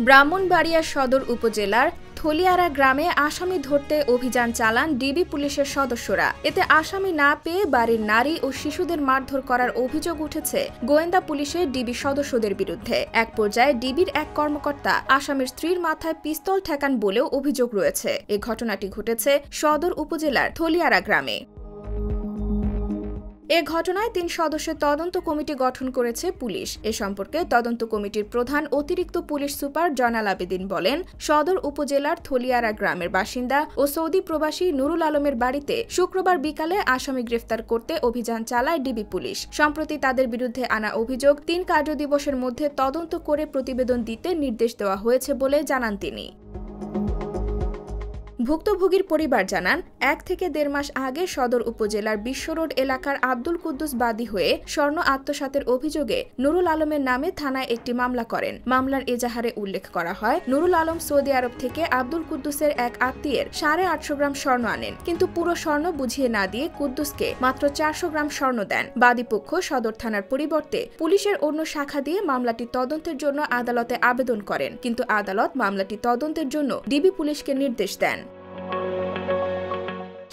ব্রাহ্মণবাড়িয়া সদর উপজেলার থলিয়ারা গ্রামে আসামি ধরতে অভিযান চালান ডিবি পুলিশের সদস্যরা। এতে আসামি না পেয়ে বাড়ির নারী ও শিশুদের মারধর করার অভিযোগ উঠেছে গোয়েন্দা পুলিশের ডিবি সদস্যদের বিরুদ্ধে। এক পর্যায়ে ডিবির এক কর্মকর্তা আসামির স্ত্রীর মাথায় পিস্তল ঠেকান বলেও অভিযোগ রয়েছে। এ ঘটনাটি ঘটেছে সদর উপজেলার থলিয়ারা গ্রামে। এ ঘটনায় তিন সদস্যের তদন্ত কমিটি গঠন করেছে পুলিশ। এ সম্পর্কে তদন্ত কমিটির প্রধান অতিরিক্ত পুলিশ সুপার জয়নাল আবেদিন বলেন, সদর উপজেলার থলিয়ারা গ্রামের বাসিন্দা ও সৌদি প্রবাসী নুরুল আলমের বাড়িতে শুক্রবার বিকালে আসামি গ্রেফতার করতে অভিযান চালায় ডিবি পুলিশ। সম্প্রতি তাদের বিরুদ্ধে আনা অভিযোগ তিন কার্যদিবসের মধ্যে তদন্ত করে প্রতিবেদন দিতে নির্দেশ দেওয়া হয়েছে বলে জানান তিনি। ভুক্তভোগীর পরিবার জানান, এক থেকে দেড় মাস আগে সদর উপজেলার বিশ্ব রোড এলাকার আব্দুল কুদ্দুস বাদী হয়ে স্বর্ণ আত্মসাতের অভিযোগে নুরুল আলমের নামে থানায় একটি মামলা করেন। মামলার এজাহারে উল্লেখ করা হয়, নুরুল আলম সৌদি আরব থেকে আব্দুল কুদ্দুসের এক আত্মীয়ের সাড়ে আটশো গ্রাম স্বর্ণ আনেন, কিন্তু পুরো স্বর্ণ বুঝিয়ে না দিয়ে কুদ্দুসকে মাত্র চারশো গ্রাম স্বর্ণ দেন। বাদীপক্ষ সদর থানার পরিবর্তে পুলিশের অন্য শাখা দিয়ে মামলাটি তদন্তের জন্য আদালতে আবেদন করেন, কিন্তু আদালত মামলাটি তদন্তের জন্য ডিবি পুলিশকে নির্দেশ দেন।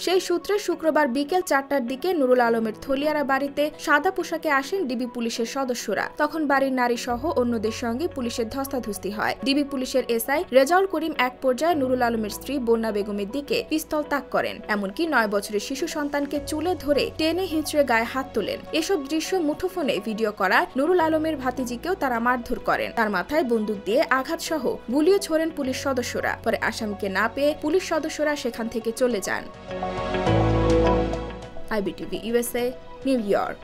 সেই সূত্রে শুক্রবার বিকেল চারটার দিকে নুরুল আলমের থলিয়ারা বাড়িতে সাদা পোশাকে আসেন ডিবি পুলিশের সদস্যরা। তখন বাড়ির নারী সহ অন্যদের সঙ্গে পুলিশের ধস্তাধস্তি হয়। ডিবি পুলিশের এসআই রেজাউল করিম এক পর্যায়ে নুরুল আলমের স্ত্রী বন্যা বেগমের দিকে পিস্তল তাক করেন। এমনকি নয় বছরের শিশু সন্তানকে চুলে ধরে টেনে হিঁচড়ে গায়ে হাত তোলেন। এসব দৃশ্য মুঠোফোনে ভিডিও করা নুরুল আলমের ভাতিজিকেও তারা মারধর করেন। তার মাথায় বন্দুক দিয়ে আঘাত সহ গুলিও ছোড়েন পুলিশ সদস্যরা। পরে আসামকে না পেয়ে পুলিশ সদস্যরা সেখান থেকে চলে যান। IBTV USA, New York.